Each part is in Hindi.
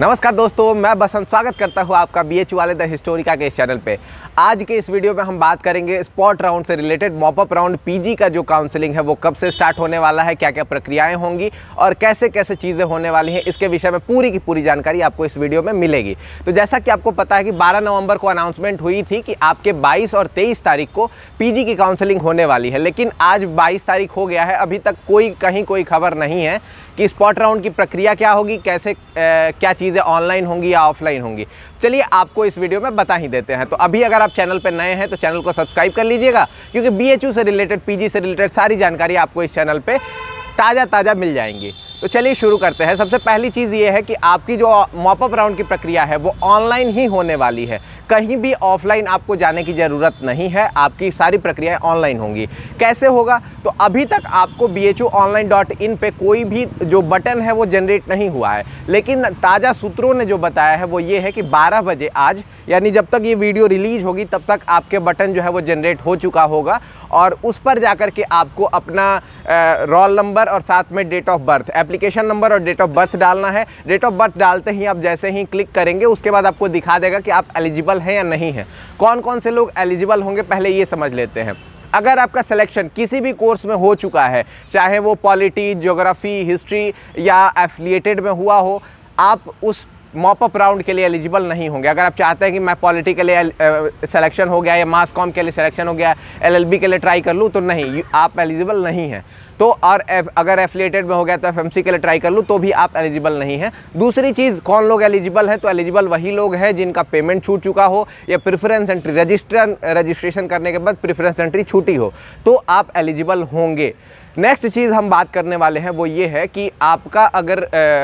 नमस्कार दोस्तों, मैं बसंत स्वागत करता हूँ आपका बी एच वाले द हिस्टोरिका के इस चैनल पे। आज के इस वीडियो में हम बात करेंगे स्पॉट राउंड से related, mop up round, PG का जो काउंसलिंग है, वो कब से स्टार्ट होने वाला है क्या क्या प्रक्रियाएँ होंगी और कैसे कैसे चीज़ें होने वाली हैं, इसके विषय में पूरी की पूरी जानकारी आपको इस वीडियो में मिलेगी। तो जैसा कि आपको पता है कि बारह नवंबर को अनाउंसमेंट हुई थी कि आपके बाईस और तेईस तारीख को पीजी की काउंसलिंग होने वाली है, लेकिन आज बाईस तारीख हो गया है, अभी तक कोई कहीं कोई खबर नहीं है कि स्पॉट राउंड की प्रक्रिया क्या होगी, कैसे क्या चीज़ें ऑनलाइन होंगी या ऑफलाइन होंगी। चलिए, आपको इस वीडियो में बता ही देते हैं। तो अभी अगर आप चैनल पर नए हैं तो चैनल को सब्सक्राइब कर लीजिएगा, क्योंकि बीएचयू से रिलेटेड पीजी से रिलेटेड सारी जानकारी आपको इस चैनल पर ताज़ा ताज़ा मिल जाएँगी। तो चलिए शुरू करते हैं। सबसे पहली चीज़ ये है कि आपकी जो मॉपअप राउंड की प्रक्रिया है, वो ऑनलाइन ही होने वाली है। कहीं भी ऑफलाइन आपको जाने की ज़रूरत नहीं है, आपकी सारी प्रक्रियाएँ ऑनलाइन होंगी। कैसे होगा? तो अभी तक आपको B H online dot in पर कोई भी जो बटन है, वो जनरेट नहीं हुआ है। लेकिन ताज़ा सूत्रों ने जो बताया है, वो ये है कि 12 बजे आज, यानी जब तक ये वीडियो रिलीज़ होगी, तब तक आपके बटन जो है, वो जनरेट हो चुका होगा। और उस पर जाकर के आपको अपना रोल नंबर और साथ में date of birth application number और डेट ऑफ़ बर्थ डालना है। डेट ऑफ़ बर्थ डालते ही आप जैसे ही क्लिक करेंगे, उसके बाद आपको दिखा देगा कि आप एलिजिबल हैं या नहीं हैं। कौन कौन से लोग एलिजिबल होंगे, पहले ये समझ लेते हैं। अगर आपका सिलेक्शन किसी भी कोर्स में हो चुका है, चाहे वो पॉलिटी, ज्योग्राफी, हिस्ट्री या एफिलिएटेड में हुआ हो, आप उस मॉपअप राउंड के लिए एलिजिबल नहीं होंगे। अगर आप चाहते हैं कि मैं पॉलिटी के लिए सिलेक्शन हो गया या मास कॉम के लिए सिलेक्शन हो गया, एलएलबी के लिए ट्राई कर लूँ तो नहीं, आप एलिजिबल नहीं हैं। तो और एफ़, अगर एफिलेटेड में हो गया तो एफएमसी के लिए ट्राई कर लूँ तो भी आप एलिजिबल नहीं हैं। दूसरी चीज़ कौन लोग एलिजिबल हैं? तो एलिजिबल वही लोग हैं जिनका पेमेंट छूट चुका हो या प्रेफरेंस एंट्री रजिस्टर रजिस्ट्रेशन करने के बाद प्रेफरेंस एंट्री छूटी हो तो आप एलिजिबल होंगे। नेक्स्ट चीज़ हम बात करने वाले हैं वो ये है कि आपका अगर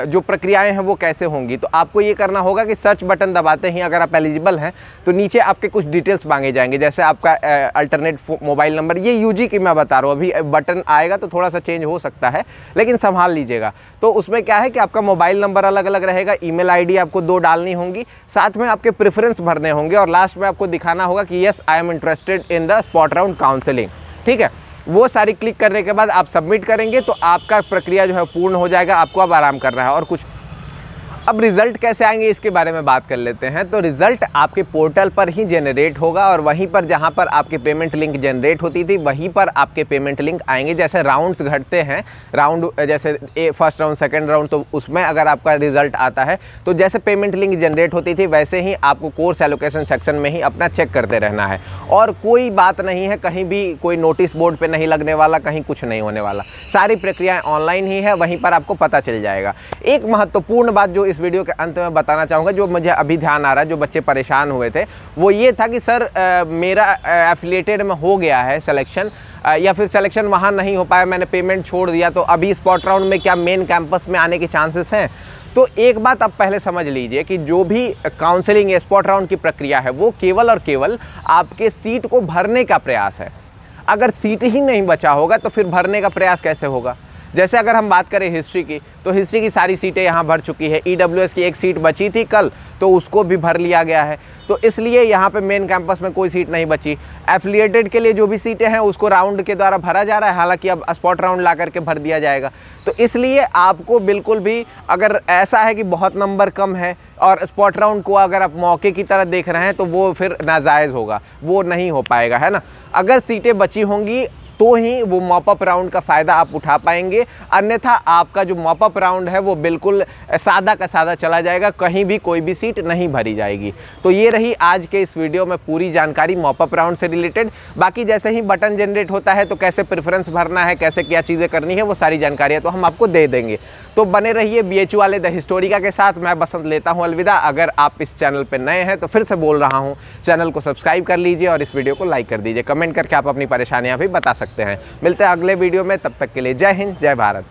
जो प्रक्रियाएँ हैं वो कैसे होंगी। तो आपको ये करना होगा कि सर्च बटन दबाते ही अगर आप एलिजिबल हैं तो नीचे आपके कुछ डिटेल्स मांगे जाएँगे। जैसे आपका अल्टरनेट मोबाइल नंबर ये यूजी की मैं बता रहा हूँ। अभी बटन आएगा तो थोड़ा सा चेंज हो सकता है, लेकिन संभाल लीजिएगा। तो उसमें क्या है कि आपका मोबाइल नंबर अलग अलग रहेगा ईमेल आईडी आपको दो डालनी होंगी, साथ में आपके प्रेफरेंस भरने होंगे और लास्ट में आपको दिखाना होगा कि yes I am interested in the spot round counselling ठीक है? वो सारी क्लिक करने के बाद आप सबमिट करेंगे तो आपका प्रक्रिया जो है पूर्ण हो जाएगा, आपको अब आराम करना है और कुछ अब रिज़ल्ट कैसे आएँगे, इसके बारे में बात कर लेते हैं। तो रिज़ल्ट आपके पोर्टल पर ही जनरेट होगा और वहीं पर जहाँ पर आपके पेमेंट लिंक जनरेट होती थी, वहीं पर आपके पेमेंट लिंक आएँगे। जैसे राउंड्स घटते हैं राउंड जैसे a first round second round तो उसमें अगर आपका रिज़ल्ट आता है तो जैसे पेमेंट लिंक जनरेट होती थी, वैसे ही आपको कोर्स एलोकेशन सेक्शन में ही अपना चेक करते रहना है। और कोई बात नहीं है, कहीं भी कोई नोटिस बोर्ड पर नहीं लगने वाला, कहीं कुछ नहीं होने वाला। सारी प्रक्रियाएँ ऑनलाइन ही है, वहीं पर आपको पता चल जाएगा। एक महत्वपूर्ण बात जो इस वीडियो के अंत में बताना चाहूँगा जो मुझे अभी ध्यान आ रहा है जो बच्चे परेशान हुए थे वो ये था कि सर आ, मेरा एफिलेटेड में हो गया है सिलेक्शन या फिर सिलेक्शन वहाँ नहीं हो पाया मैंने पेमेंट छोड़ दिया तो अभी स्पॉट राउंड में क्या मेन कैंपस में आने के चांसेस हैं? तो एक बात आप पहले समझ लीजिए कि जो भी काउंसलिंग स्पॉट राउंड की प्रक्रिया है वो केवल और केवल आपके सीट को भरने का प्रयास है। अगर सीट ही नहीं बचा होगा तो फिर भरने का प्रयास कैसे होगा? जैसे अगर हम बात करें हिस्ट्री की तो हिस्ट्री की सारी सीटें यहाँ भर चुकी है। ई e की एक सीट बची थी कल तो उसको भी भर लिया गया है। तो इसलिए यहाँ पे मेन कैंपस में कोई सीट नहीं बची। एफिलिएटेड के लिए जो भी सीटें हैं, उसको राउंड के द्वारा भरा जा रहा है। हालाँकि अब स्पॉट राउंड ला करके भर दिया जाएगा। तो इसलिए आपको बिल्कुल भी अगर ऐसा है कि बहुत नंबर कम है, और स्पॉट राउंड को अगर आप मौके की तरह देख रहे हैं तो वो फिर नाजायज़ होगा। वो नहीं हो पाएगा, है ना? अगर सीटें बची होंगी तो ही वो मॉपअप राउंड का फ़ायदा आप उठा पाएँगे। अन्यथा आपका जो मॉपअप राउंड है, वो बिल्कुल सादा का सादा चला जाएगा, कहीं भी कोई भी सीट नहीं भरी जाएगी। तो ये रही आज के इस वीडियो में पूरी जानकारी मॉपअप राउंड से रिलेटेड बाकी जैसे ही बटन जनरेट होता है तो कैसे प्रेफरेंस भरना है, कैसे क्या चीज़ें करनी है, वो सारी जानकारियाँ तो हम आपको दे देंगे। तो बने रहिए बीएचयू वाले द हिस्टोरिका के साथ। मैं बसंत लेता हूँ अलविदा। अगर आप इस चैनल पर नए हैं तो फिर से बोल रहा हूँ, चैनल को सब्सक्राइब कर लीजिए और इस वीडियो को लाइक कर दीजिए। कमेंट करके आप अपनी परेशानियाँ भी बता सकते हैं। मिलते हैं अगले वीडियो में, तब तक के लिए जय हिंद, जय भारत।